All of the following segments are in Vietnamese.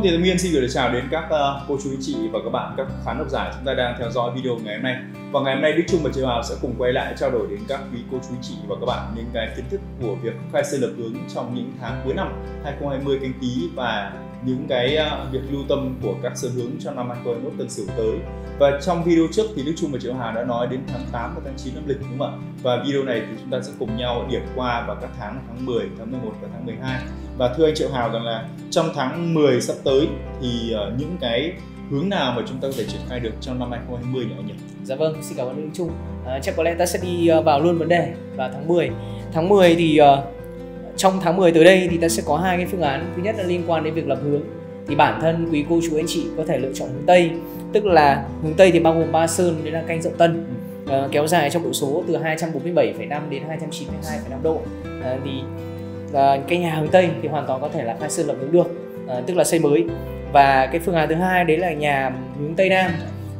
Vâng thì Nguyên xin gửi lời chào đến các uh, cô chú anh chị và các bạn các khán độc giả chúng ta đang theo dõi video ngày hôm nay. Và ngày hôm nay Đức Trung và Chị Hào sẽ cùng quay lại trao đổi đến các quý cô chú anh chị và các bạn những cái kiến thức của việc khai sinh lập hướng trong những tháng cuối năm 2020 canh tí và những cái uh, việc lưu tâm của các sơ hướng cho năm 2021 tân sửu tới. Và trong video trước thì Đức Trung và Triệu Hà đã nói đến tháng 8 và tháng 9 âm lịch đúng không ạ? Và video này thì chúng ta sẽ cùng nhau điểm qua vào các tháng tháng 10, tháng 11 và tháng 12. Và thưa anh Triệu Hào rằng là trong tháng 10 sắp tới thì uh, những cái hướng nào mà chúng ta có thể triển khai được trong năm 2020 nhỉ anh nhỉ? Dạ vâng, xin cảm ơn Đức Trung. À, chắc có lẽ ta sẽ đi ờ, vào luôn vấn đề vào tháng 10. Tháng 10 thì uh, trong tháng 10 tới đây thì ta sẽ có hai cái phương án. Thứ nhất là liên quan đến việc lập hướng. Thì bản thân quý cô chú anh chị có thể lựa chọn hướng Tây, tức là hướng Tây thì bao gồm ba sơn đấy là canh dậu tân. Uh, kéo dài trong độ số từ 247,5 đến 292,5 độ. Uh, thì uh, cái nhà hướng Tây thì hoàn toàn có thể là khai sơn lập hướng được, uh, tức là xây mới. Và cái phương án thứ hai đấy là nhà hướng Tây Nam.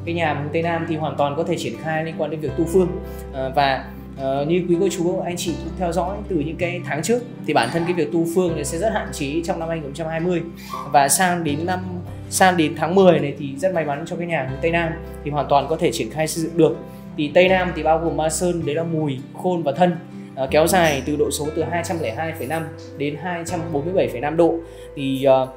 Cái nhà hướng Tây Nam thì hoàn toàn có thể triển khai liên quan đến việc tu phương. À, và uh, như quý cô chú anh chị cũng theo dõi từ những cái tháng trước thì bản thân cái việc tu phương này sẽ rất hạn chế trong năm 2020 và sang đến năm sang đến tháng 10 này thì rất may mắn cho cái nhà hướng Tây Nam thì hoàn toàn có thể triển khai xây dựng được. Thì Tây Nam thì bao gồm Ba Sơn đấy là mùi khôn và thân uh, kéo dài từ độ số từ 202,5 đến 247,5 độ. Thì uh,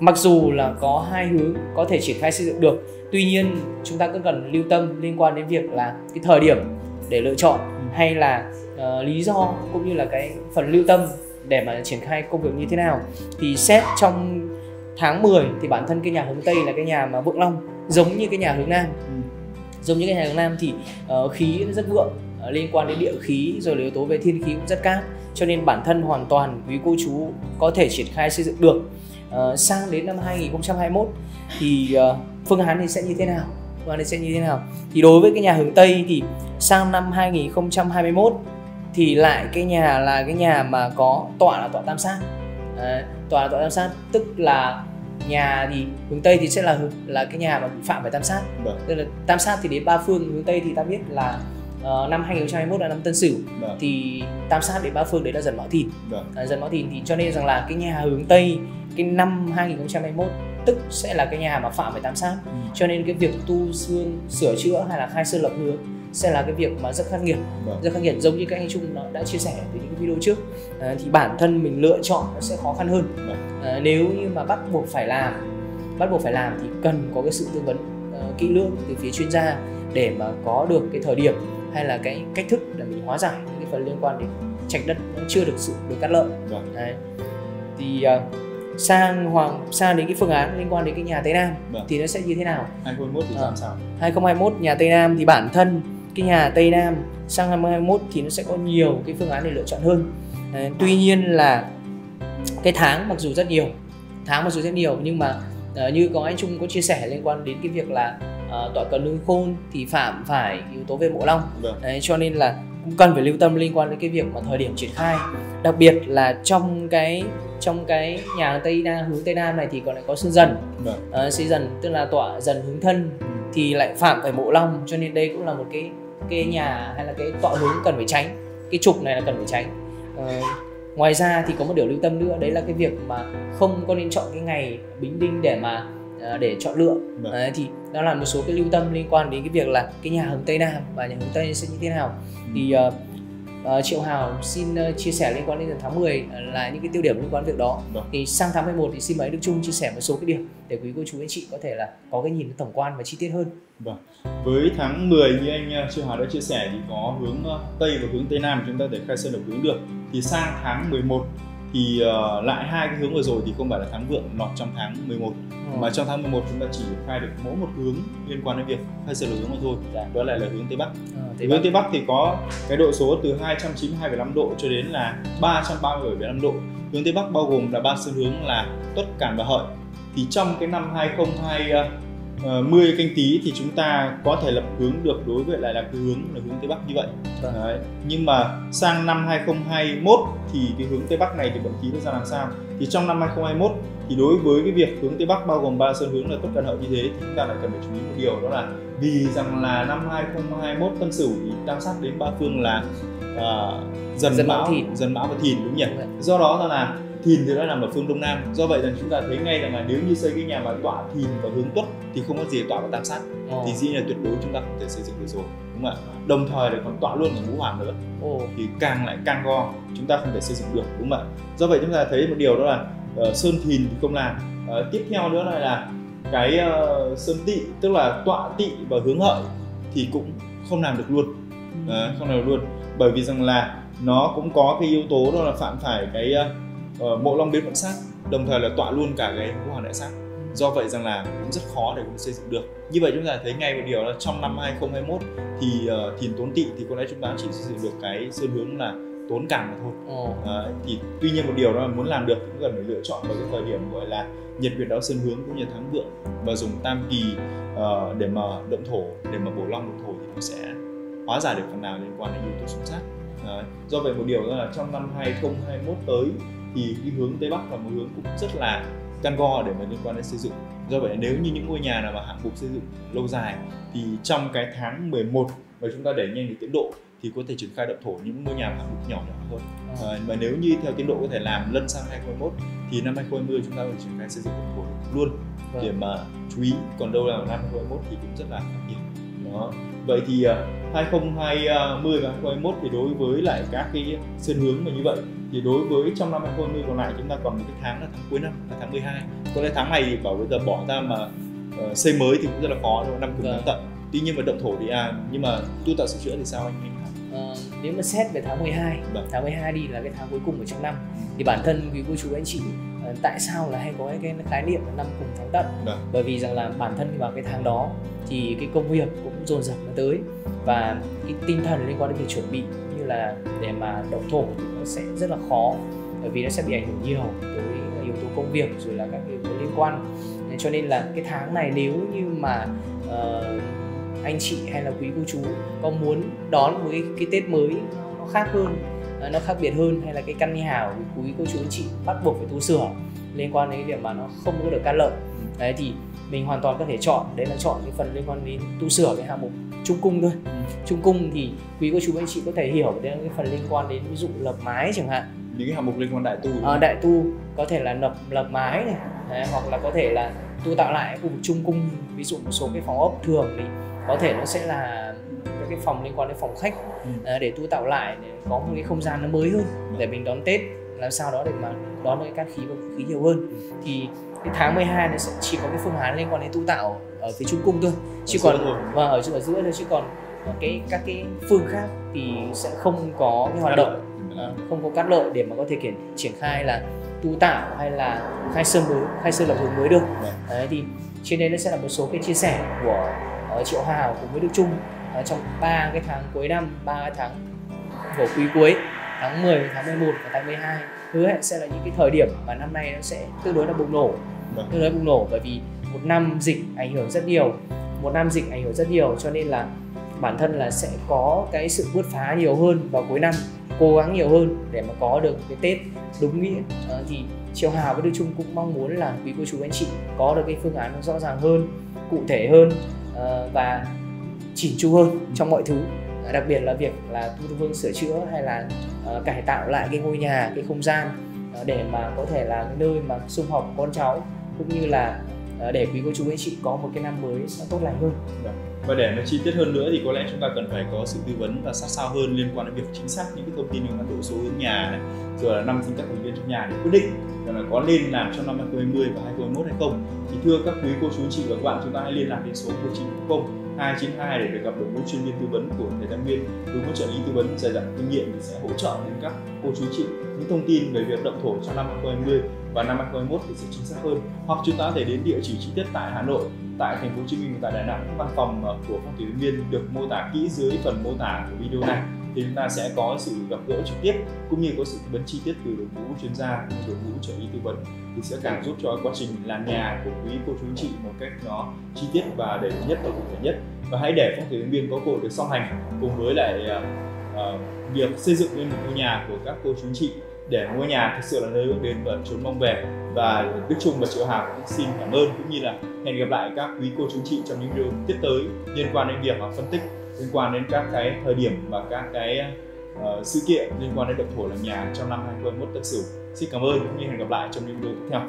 mặc dù là có hai hướng có thể triển khai xây dựng được tuy nhiên chúng ta cũng cần lưu tâm liên quan đến việc là cái thời điểm để lựa chọn hay là uh, lý do cũng như là cái phần lưu tâm để mà triển khai công việc như thế nào. Thì xét trong tháng 10 thì bản thân cái nhà hướng tây là cái nhà mà vượng long giống như cái nhà hướng nam. Giống như cái nhà hướng nam thì uh, khí rất vượng liên quan đến địa khí rồi là yếu tố về thiên khí cũng rất cát cho nên bản thân hoàn toàn quý cô chú có thể triển khai xây dựng được. Uh, sang đến năm 2021 thì uh, phương án này sẽ như thế nào? Phương án này sẽ như thế nào? Thì đối với cái nhà hướng tây thì sang năm 2021 thì lại cái nhà là cái nhà mà có tọa là tọa tam sát. À, tọa là tọa tam sát tức là nhà thì hướng tây thì sẽ là là cái nhà mà phạm phải tam sát. Vâng. tức là tam sát thì đến ba phương hướng tây thì ta biết là uh, năm 2021 là năm tân sửu Vâng. thì tam sát đến ba phương đấy là dần mão thìn Vâng. à, dần mão thìn thì cho nên rằng là cái nhà hướng tây cái năm 2021 tức sẽ là cái nhà mà phạm phải tam sát Ừ. cho nên cái việc tu xương sửa chữa hay là khai sơn lập hướng sẽ là cái việc mà rất khắc nghiệt Vâng. rất khắc nghiệt giống như các anh Trung nó đã chia sẻ từ những cái video trước à, thì bản thân mình lựa chọn nó sẽ khó khăn hơn Vâng. à, nếu như mà bắt buộc phải làm bắt buộc phải làm thì cần có cái sự tư vấn uh, kỹ lưỡng từ phía chuyên gia để mà có được cái thời điểm hay là cái cách thức để mình hóa giải những cái phần liên quan đến trạch đất nó chưa được sự được cắt lợi Vâng. Đấy. thì uh, sang hoàng sang đến cái phương án liên quan đến cái nhà tây nam Vâng. thì nó sẽ như thế nào 2021 thì À. làm sao? 2021 nhà Tây Nam thì bản thân cái nhà Tây Nam sang 2021 thì nó sẽ có nhiều cái phương án để lựa chọn hơn. Đấy, tuy nhiên là cái tháng mặc dù rất nhiều, tháng mặc dù rất nhiều nhưng mà ờ, như có anh Trung có chia sẻ liên quan đến cái việc là uh, tọa cấn lương khôn thì phạm phải yếu tố về mộ long. Vâng. Đấy, cho nên là cũng cần phải lưu tâm liên quan đến cái việc mà thời điểm triển khai. Đặc biệt là trong cái trong cái nhà Tây Nam hướng Tây Nam này thì còn lại có sơn dần uh, dần tức là tọa dần hướng thân thì lại phạm phải mộ long cho nên đây cũng là một cái cái nhà hay là cái tọa hướng cần phải tránh cái trục này là cần phải tránh Ờ, ngoài ra thì có một điều lưu tâm nữa đấy là cái việc mà không có nên chọn cái ngày bính đinh để mà để chọn lựa Vâng. Đấy, thì đó là một số cái lưu tâm liên quan đến cái việc là cái nhà hướng tây nam và nhà hướng tây sẽ như thế nào thì ờ, ờ, triệu hào xin ờ, chia sẻ liên quan đến tháng 10 là những cái tiêu điểm liên quan đến việc đó Vâng. thì sang tháng 11 thì xin mời Đức Trung chia sẻ một số cái điểm để quý cô chú anh chị có thể là có cái nhìn tổng quan và chi tiết hơn Vâng. Với tháng 10 như anh uh, Trương Hà đã chia sẻ thì có hướng uh, Tây và hướng Tây Nam chúng ta để khai sơn lập hướng được. Thì sang tháng 11 thì uh, lại hai cái hướng vừa rồi thì không phải là tháng vượng lọt trong tháng 11 mà trong tháng 11 chúng ta chỉ khai được mỗi một hướng liên quan đến việc khai sơn lập hướng mà thôi. Dạ. Đó lại là hướng Tây Bắc. Ờ, Thì Tây hướng Bắc. Tây Bắc thì có cái độ số từ 292,5 độ cho đến là 337,5 độ. Hướng Tây Bắc bao gồm là ba sơn hướng là Tuất, Càn và Hợi. Thì trong cái năm 2020 canh tí thì chúng ta có thể lập hướng được đối với lại là cái hướng là hướng Tây Bắc như vậy. Vâng. Đấy. Nhưng mà sang năm 2021 thì cái hướng Tây Bắc này thì vận khí nó ra làm sao? Thì trong năm 2021 thì đối với cái việc hướng Tây Bắc bao gồm ba sơn hướng là Tuất, Càn, Hợi như thế thì chúng ta lại cần phải chú ý một điều đó là vì rằng là năm 2021 Tân Sửu thì đang sát đến ba phương là à, dần, Dần mão, Mão, Thìn. dần mão và thìn đúng nhỉ? Đúng. Do đó là thìn thì nó nằm ở phương đông nam. Do vậy rằng chúng ta thấy ngay rằng là nếu như xây cái nhà mà tọa thìn và hướng tuất thì không có gì tọa vào tam sát. Ồ. thì dĩ nhiên là tuyệt đối chúng ta không thể xây dựng được rồi đúng không ạ? Đồng thời là còn tọa luôn ở ngũ hoàng nữa. Ồ. thì càng lại càng go chúng ta không thể xây dựng được đúng không ạ? Do vậy chúng ta thấy một điều đó là uh, sơn thìn thì không làm. Uh, tiếp theo nữa là, là cái uh, sơn tỵ tức là tọa tỵ và hướng hợi thì cũng không làm được luôn. Đấy, không làm được luôn. Bởi vì rằng là nó cũng có cái yếu tố đó là phạm phải cái uh, mộ long biến vận sát đồng thời là tọa luôn cả cái ngũ hoàng đại sát do vậy rằng là cũng rất khó để chúng ta xây dựng được như vậy chúng ta thấy ngay một điều là trong năm 2021 thì uh, thìn tốn tỵ thì có lẽ chúng ta chỉ xây dựng được cái sơn hướng là tốn cản mà thôi Ồ. Đấy, thì tuy nhiên một điều đó là muốn làm được cũng cần phải lựa chọn vào cái thời điểm gọi là nhật nguyệt đạo sơn hướng cũng như tháng vượng và dùng tam kỳ uh, để mà động thổ để mà bổ long động thổ thì nó sẽ hóa giải được phần nào liên quan đến yếu tố xung sát Đấy. do vậy một điều đó là trong năm 2021 tới thì cái hướng tây bắc là một hướng cũng rất là căn go để mà liên quan đến xây dựng. Do vậy nếu như những ngôi nhà nào mà hạng mục xây dựng lâu dài thì trong cái tháng 11 mà chúng ta đẩy nhanh được tiến độ thì có thể triển khai động thổ những ngôi nhà hạng mục nhỏ nhỏ hơn. À, và nếu như theo tiến độ có thể làm lân sang 2021 thì năm 2020 chúng ta có thể triển khai xây dựng động thổ luôn. Để mà chú ý còn đâu là năm 2021 thì cũng rất là nghiệt. Đó vậy thì uh, 2020 và 2021 thì đối với lại các cái sơn hướng mà như vậy thì đối với trong năm 2020 còn lại chúng ta còn một cái tháng là tháng cuối năm là tháng 12 có lẽ tháng này thì bảo bây giờ bỏ ra mà uh, xây mới thì cũng rất là khó năm cùng tháng tận. Tuy nhiên mà động thổ thì à nhưng mà tu tạo sửa chữa thì sao anh? Ờ, nếu mà xét về tháng 12 Vâng. tháng 12 đi là cái tháng cuối cùng ở trong năm thì bản thân quý cô chú anh chị tại sao là hay có cái, khái niệm là năm cùng tháng tận Vâng. bởi vì rằng là bản thân vào cái tháng đó thì cái công việc cũng dồn dập nó tới và cái tinh thần liên quan đến việc chuẩn bị như là để mà động thổ thì nó sẽ rất là khó bởi vì nó sẽ bị ảnh hưởng nhiều tới yếu tố công việc rồi là các yếu tố liên quan Nên cho nên là cái tháng này nếu như mà ờ, anh chị hay là quý cô chú có muốn đón một cái, cái Tết mới nó, khác hơn ờ, nó khác biệt hơn hay là cái căn nhà của quý cô chú anh chị bắt buộc phải tu sửa liên quan đến việc mà nó không có được can lợi. Đấy thì mình hoàn toàn có thể chọn đấy là chọn cái phần liên quan đến tu sửa cái hạng mục trung cung thôi. Trung cung thì quý cô chú anh chị có thể hiểu đến cái phần liên quan đến ví dụ lập mái chẳng hạn. Những cái hạng mục liên quan đại tu. Ờ, đại tu có thể là lập lập mái này đấy, hoặc là có thể là tu tạo lại khu vực trung cung ví dụ một số cái phòng ốc thường thì có thể nó sẽ là các cái phòng liên quan đến phòng khách Ừ. ờ, để tu tạo lại để có một cái không gian nó mới hơn để mình đón Tết làm sao đó để mà đón được cái cát khí và khí nhiều hơn. Thì cái tháng 12 này sẽ chỉ có cái phương án liên quan đến tu tạo ở phía trung cung thôi. Chứ còn và ở, ở giữa thôi chứ còn cái các cái phương khác thì sẽ không có cái hoạt động. Ờ, không có cát lợi để mà có thể triển triển khai là tu tạo hay là khai sơn mới khai sơn lập hướng mới được Vâng. đấy thì trên đây nó sẽ là một số cái chia sẻ của uh, triệu hào cùng với đức trung. ờ, trong ba cái tháng cuối năm ba cái tháng của quý cuối tháng 10, tháng 11 và tháng 12 hứa hẹn sẽ là những cái thời điểm mà năm nay nó sẽ tương đối là bùng nổ. Vâng. tương đối bùng nổ bởi vì một năm dịch ảnh hưởng rất nhiều. Một năm dịch ảnh hưởng rất nhiều cho nên là bản thân là sẽ có cái sự bứt phá nhiều hơn vào cuối năm cố gắng nhiều hơn để mà có được cái Tết đúng nghĩa. Ờ, thì Triều Hào với Đức Trung cũng mong muốn là quý cô chú anh chị có được cái phương án nó rõ ràng hơn cụ thể hơn. Ờ, và chỉn chu hơn trong mọi thứ. Đặc biệt là việc là tu vương sửa chữa hay là ờ, cải tạo lại cái ngôi nhà cái không gian ờ, để mà có thể là nơi mà sum họp con cháu cũng như là ờ, để quý cô chú anh chị có một cái năm mới nó tốt lành hơn. Và để nó chi tiết hơn nữa thì có lẽ chúng ta cần phải có sự tư vấn và sát sao hơn liên quan đến việc chính xác những cái thông tin quan đến độ số hướng nhà này rồi là năm sinh các thành viên trong nhà để quyết định rằng là có nên làm trong năm 2020 và 2021 hay không. Thì thưa các quý cô chú chị và các bạn chúng ta hãy liên lạc đến số 1900 292 để được gặp đội ngũ chuyên viên tư vấn của thầy Tam Nguyên đội ngũ trợ lý tư vấn dày dặn kinh nghiệm thì sẽ hỗ trợ đến các cô chú chị những thông tin về việc động thổ trong năm 2020 và năm 2021 thì sẽ chính xác hơn. Hoặc chúng ta có thể đến địa chỉ chi tiết tại Hà Nội, tại thành phố Hồ Chí Minh và tại Đà Nẵng, văn phòng ờ, của phong tuyển viên được mô tả kỹ dưới phần mô tả của video này thì chúng ta sẽ có sự gặp gỡ trực tiếp cũng như có sự tư vấn chi tiết từ đội ngũ chuyên gia đội ngũ trợ lý tư vấn thì sẽ càng giúp cho quá trình làm nhà của quý cô chú chị một cách nó chi tiết và đầy đủ nhất và cụ thể nhất. Và hãy để phong thủy viên có cơ hội được song hành cùng với lại uh, việc xây dựng nên một ngôi nhà của các cô chú chị để ngôi nhà thực sự là nơi bước đến và chốn mong về. Và Đức Trung và Triệu Hào cũng xin cảm ơn cũng như là hẹn gặp lại các quý cô chú chị trong những video tiếp tới liên quan đến việc phân tích liên quan đến các cái thời điểm và các cái uh, sự kiện liên quan đến động thổ làm nhà trong năm 2021 Tân Sửu. Xin cảm ơn cũng như hẹn gặp lại trong những video tiếp theo.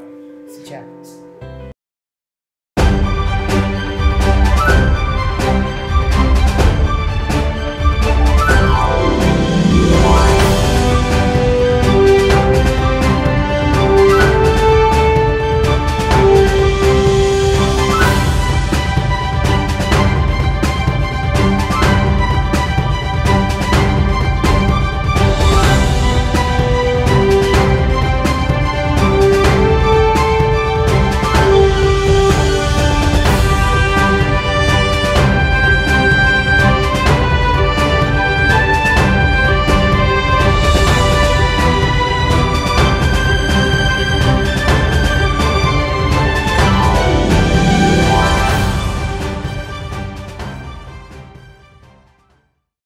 Xin chào.